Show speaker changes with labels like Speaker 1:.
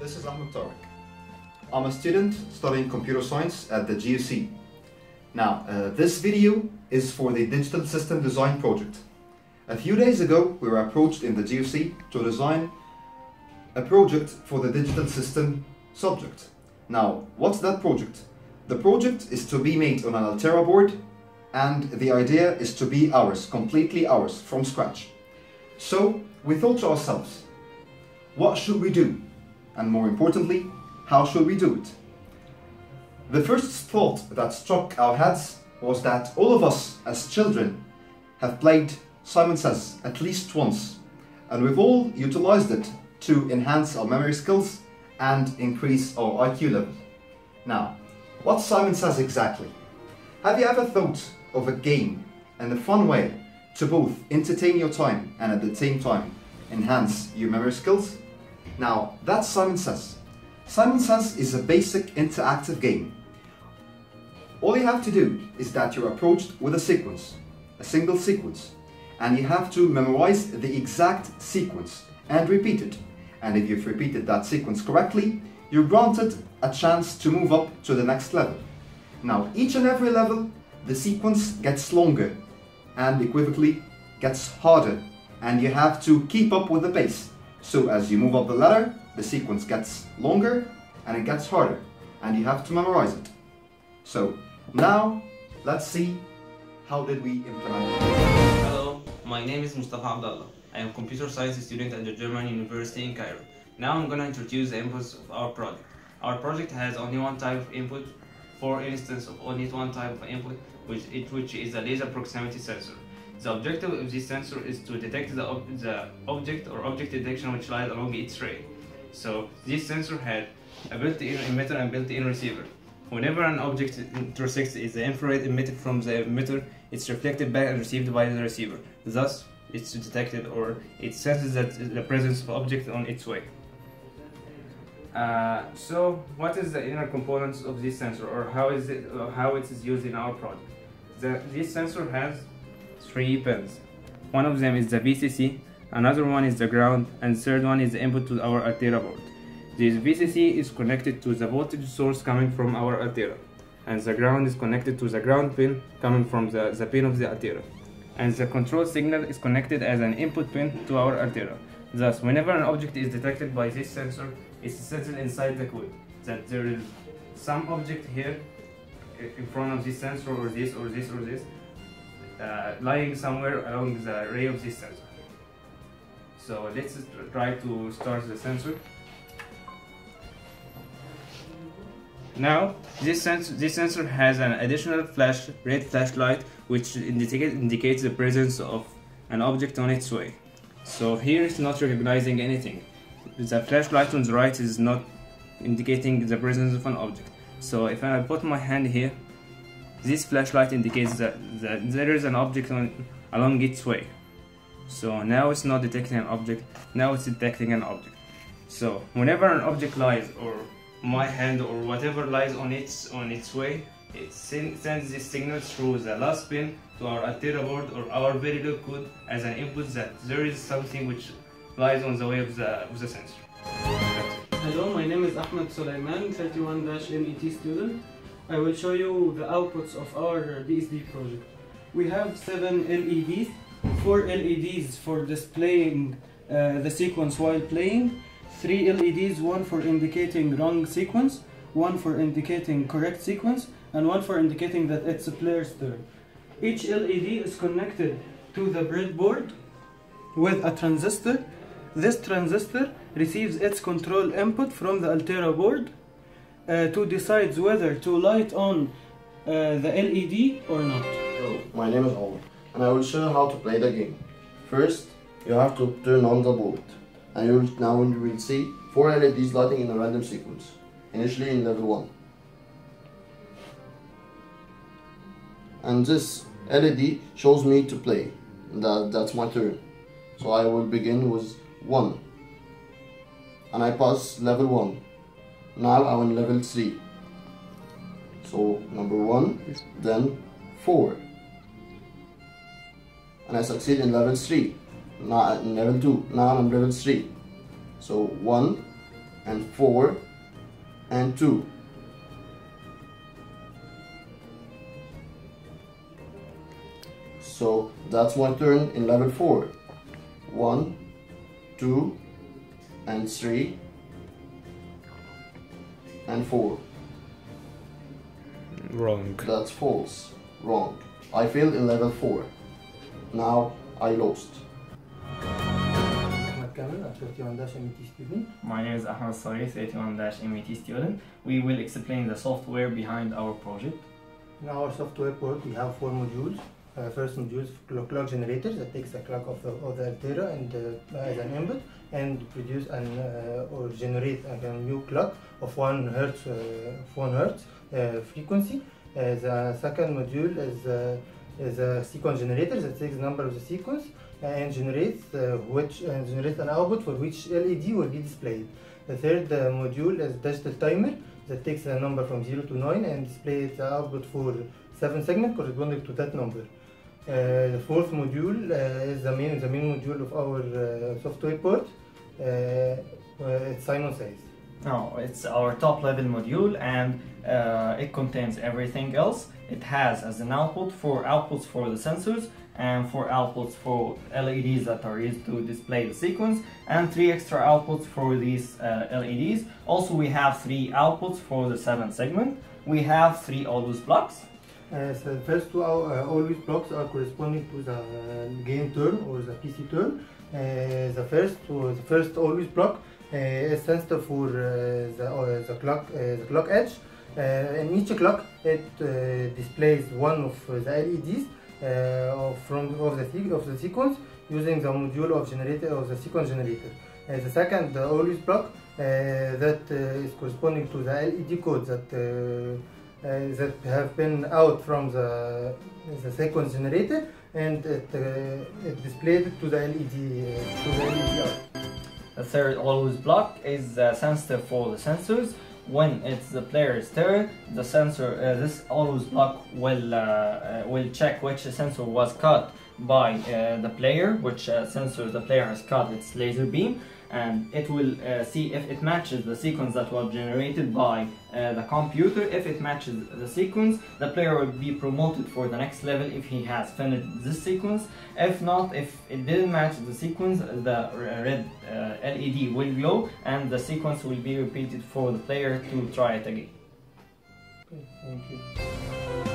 Speaker 1: This is Ahmed Tarek. I'm a student studying computer science at the GUC. Now, uh, this video is for the Digital System Design Project. A few days ago, we were approached in the GUC to design a project for the digital system subject. Now, what's that project? The project is to be made on an Altera board and the idea is to be ours, completely ours, from scratch. So, we thought to ourselves, what should we do? And more importantly, how should we do it? The first thought that struck our heads was that all of us as children have played Simon Says at least once, and we've all utilized it to enhance our memory skills and increase our IQ level. Now, what's Simon Says exactly? Have you ever thought of a game and a fun way to both entertain your time and at the same time enhance your memory skills? Now, that's Simon Says. Simon Says is a basic interactive game. All you have to do is that you're approached with a sequence, a single sequence, and you have to memorize the exact sequence and repeat it. And if you've repeated that sequence correctly, you're granted a chance to move up to the next level. Now, each and every level, the sequence gets longer and equivocally gets harder, and you have to keep up with the pace. So as you move up the ladder, the sequence gets longer and it gets harder, and you have to memorize it. So now, let's see how did we implement it.
Speaker 2: Hello, my name is Mostafa Abdullah. I am a computer science student at the German University in Cairo. Now I'm gonna introduce the inputs of our project. Our project has only one type of input, for instance of only one type of input, which, it, which is a laser proximity sensor. The objective of this sensor is to detect the, ob the object or object detection which lies along its ray. So this sensor had a built-in emitter and built-in receiver. Whenever an object intersects the infrared emitted from the emitter, it's reflected back and received by the receiver. Thus, it's detected or it senses that the presence of object on its way. Uh, so, what is the inner components of this sensor, or how is it, how it is used in our project? The, this sensor has three pins. One of them is the VCC, another one is the ground, and the third one is the input to our Altera board. This VCC is connected to the voltage source coming from our Altera, and the ground is connected to the ground pin coming from the, the pin of the Altera. And the control signal is connected as an input pin to our Altera. Thus, whenever an object is detected by this sensor, it's settled inside the code that there is some object here in front of this sensor or this or this or this uh, lying somewhere along the ray of this sensor. So let's try to start the sensor. Now, this sensor, this sensor has an additional flash, red flashlight which indica indicates the presence of an object on its way. So here it's not recognizing anything. The flashlight on the right is not indicating the presence of an object. So if I put my hand here, this flashlight indicates that, that there is an object on, along its way. So now it's not detecting an object, now it's detecting an object. So whenever an object lies or my hand or whatever lies on its on its way, it sends this signal through the last pin to our Altera board or our Verilog code as an input that there is something which lies on the way of the, of the sensor.
Speaker 3: Hello, my name is Ahmed Soliman, 31-MET student. I will show you the outputs of our DSD project. We have seven LEDs, four LEDs for displaying uh, the sequence while playing, three LEDs, one for indicating wrong sequence, one for indicating correct sequence, and one for indicating that it's a player's turn. Each LED is connected to the breadboard with a transistor. This transistor receives its control input from the Altera board to decide whether to light on uh, the LED or not.
Speaker 4: Hello, my name is Omar, and I will show you how to play the game. First, you have to turn on the board, and you will, now you will see four LEDs lighting in a random sequence, initially in level 1. And this LED shows me to play, that, that's my turn. So I will begin with 1, and I pass level 1. Now I'm level 3. So number 1, then 4 and I succeed in level 3 now in level 2 now I'm level 3 so 1 and 4 and 2. So that's my turn in level 4. 1, 2 and 3 and 4.
Speaker 2: Wrong.
Speaker 4: That's false. Wrong. I failed in level 4. Now I lost.
Speaker 5: Ahmed Kamel, a 31-MET student.
Speaker 6: My name is Ahmed Sari, 31-MET student. We will explain the software behind our project.
Speaker 5: In our software port, we have four modules. Uh, first module clock, clock generator that takes a clock of the, of the Altera and uh, as an input and produce an uh, or generate a, new clock of one hertz, uh, of one hertz uh, frequency. Uh, the second module is, uh, is a sequence generator that takes number of the sequence and generates uh, which and generates an output for which LED will be displayed. The third uh, module is digital timer that takes a number from 0 to 9 and displays the output for 7 segments corresponding to that number. The fourth module is the main, the main module of our software port. It's says.
Speaker 6: No, it's our top level module and uh, it contains everything else. It has as an output four outputs for the sensors and four outputs for LEDs that are used to display the sequence and three extra outputs for these uh, LEDs. Also we have three outputs for the seven segment. We have three always blocks
Speaker 5: Uh, so the first two uh, always blocks are corresponding to the uh, gain turn or the PC turn. Uh, the first uh, the first always block uh, is sensitive for uh, the, uh, the clock uh, the clock edge. Uh, in each clock, it uh, displays one of the LEDs uh, of from of the of the sequence using the module of generator of the sequence generator. Uh, the second uh, always block uh, that uh, is corresponding to the LED code that uh, uh, that have been out from the, the sequence generator and it, uh, it displayed to the LED uh, to the LED out.
Speaker 6: The third always block is uh, sensitive for the sensors. When it's the player's turn, the sensor, uh, this always block will uh, uh, will check which sensor was cut by uh, the player, which uh, sensor the player has cut its laser beam, and it will uh, see if it matches the sequence that was generated by uh, the computer. If it matches the sequence, the player will be promoted for the next level if he has finished this sequence. If not, if it didn't match the sequence, the red uh, LED will glow and the sequence will be repeated for the player to try it again.
Speaker 5: Okay, thank you.